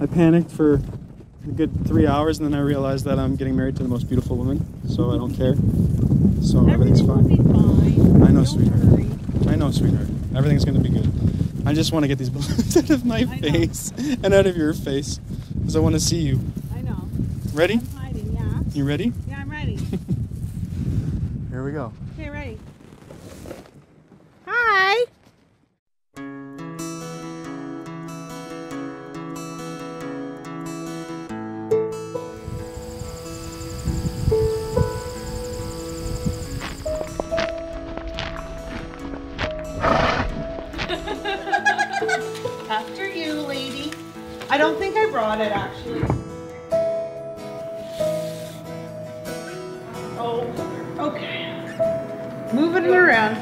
I panicked for a good three hours, and then I realized that I'm getting married to the most beautiful woman, so I don't care. So everything's fine. fine. I know, Don't sweetheart. I know, sweetheart. Everything's gonna be good. I just want to get these balloons out of my I know. face and out of your face, because I want to see you. I know. Ready? I'm hiding, yeah. You ready? Yeah, I'm ready. Here we go. Okay, ready. After you, lady. I don't think I brought it actually. Oh, okay. Moving it around.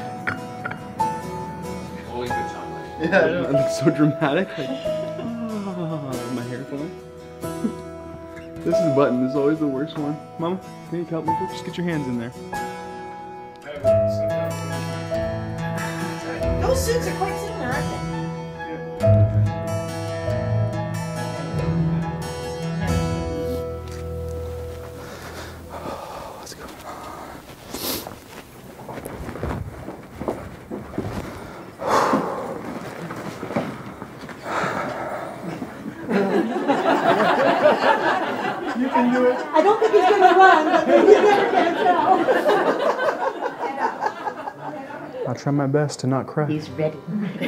Only good time. Yeah, I know. It looks so dramatic. Like, oh, my hair flowing. this is button. This is always the worst one. Mama, can you help me? Just get your hands in there. Those suits are quite similar, aren't? Let's go. you can do it. I don't think he's gonna run, but you never can tell. I'll try my best to not cry. He's ready. I,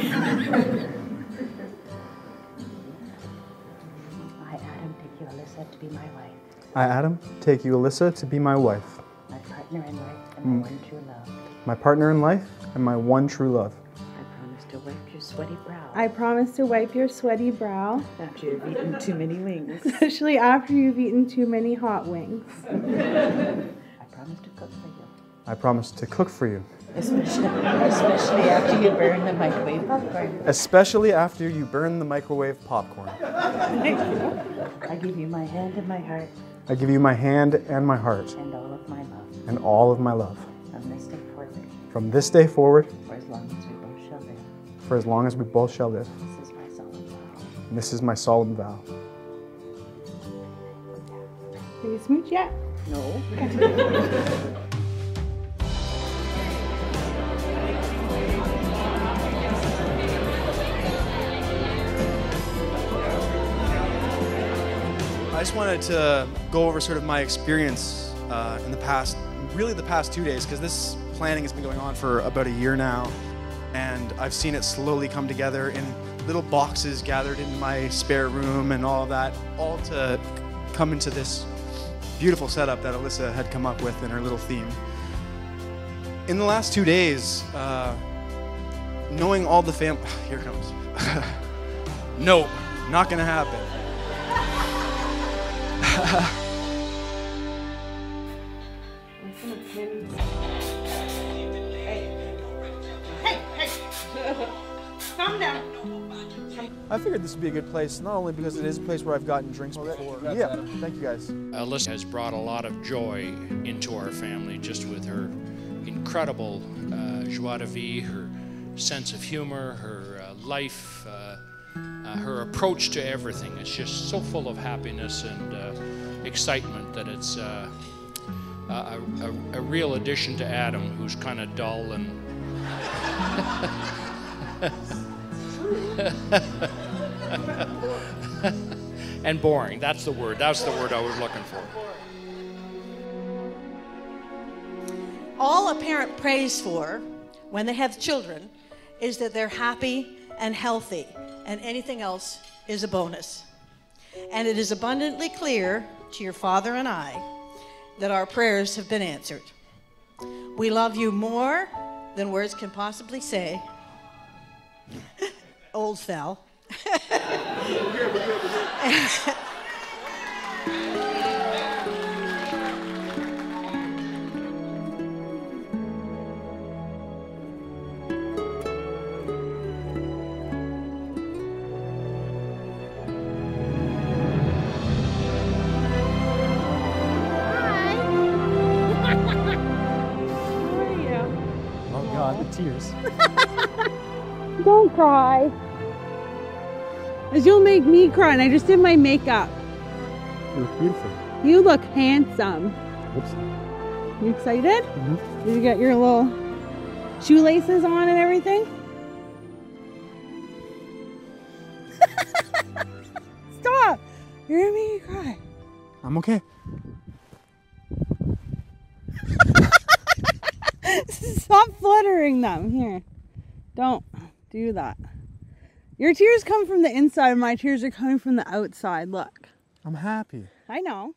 Adam, take you, Alyssa, to be my wife, I, Adam, take you, Alyssa, to be my wife, my partner in life, and mm. my one true love. my partner in life, and my one true love. I promise to wipe your sweaty brow I promise to wipe your sweaty brow, after you've eaten too many wings. especially after you've eaten too many hot wings. I promise to cook for you, I promise to cook for you, especially, especially after you burn the microwave popcorn. especially after you burn the microwave popcorn. I give you my hand and my heart I give you my hand and my heart and all of my love and all of my love. from this day forward From this day forward, for as long as we both shall live. for as long as we both shall live. This is my solemn vow. And this is my solemn vow. Are you smooch yet? No. I just wanted to go over sort of my experience uh, in the past, really the past two days, because this planning has been going on for about a year now, and I've seen it slowly come together in little boxes gathered in my spare room and all of that, all to come into this beautiful setup that Alyssa had come up with in her little theme. In the last two days, uh, knowing all the fam, here comes. no, not gonna happen. I figured this would be a good place, not only because it is a place where I've gotten drinks before. Yeah, thank you guys. Alyssa has brought a lot of joy into our family just with her incredible uh, joie de vivre, her sense of humor, her uh, life, uh, uh, her approach to everything. It's just so full of happiness and uh, excitement that it's uh, a, a, a real addition to Adam, who's kind of dull and. and boring. That's the word. That's the word I was looking for. all a parent prays for when they have children is that they're happy and healthy, and anything else is a bonus. And it is abundantly clear to your father and I that our prayers have been answered. We love you more than words can possibly say. Old Sal. The tears. Don't cry. Cause you'll make me cry and I just did my makeup. You look beautiful. You look handsome. Oops. You excited? Mhm. Did you get your little shoelaces on and everything? Stop! You're gonna make me cry. I'm okay. Stop fluttering them. Here. Don't do that. Your tears come from the inside, my tears are coming from the outside. Look. I'm happy. I know.